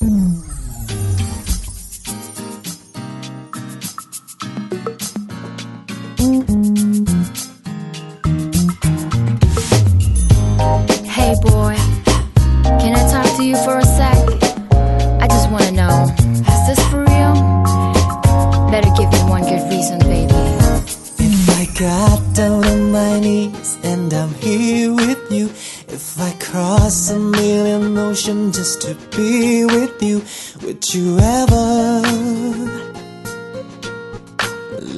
Hey boy, can I talk to you for a sec? I just wanna know, is this for real? Better give me one good reason, baby. If I got down on my knees and I'm here with you, if I cross a million oceans just to be with you, would you ever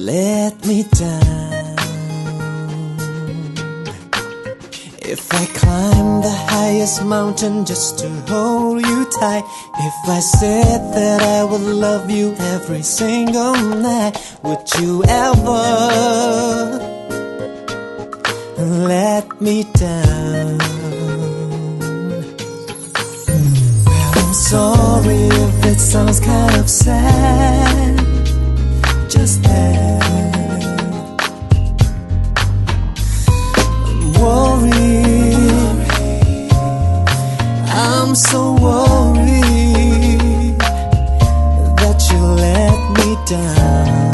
let me down? If I climb the highest mountain just to hold you tight, if I said that I would love you every single night, would you ever let me down? Sorry if it sounds kind of sad, just that. worried. I'm so worried that you let me down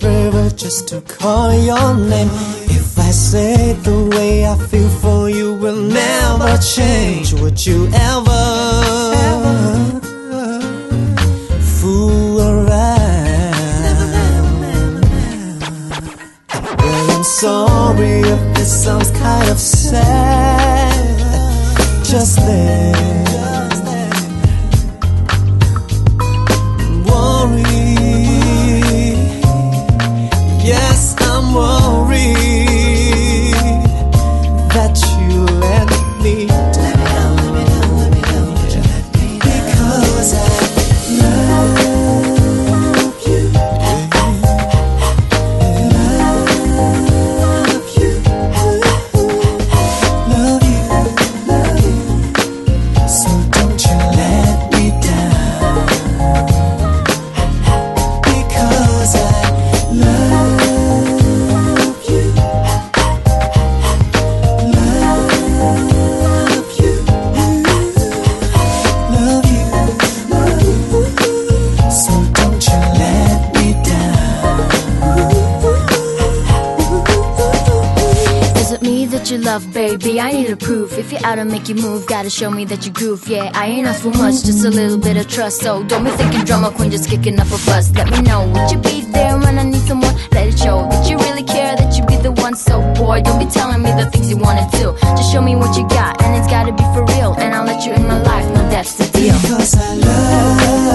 just to call your name, if I say the way I feel for you will never change, would you ever fool around? Well, I'm sorry if this sounds kind of sad, just then. That you love, baby? I need a proof. If you're out and make you move, gotta show me that you groove. Yeah, I ain't asked for much, just a little bit of trust. So don't be thinking drama queen just kicking up a fuss. Let me know, would you be there when I need someone? Let it show that you really care, that you be the one. So boy, don't be telling me the things you wanna do. Just show me what you got, and it's gotta be for real. And I'll let you in my life, no, that's the deal. Because I love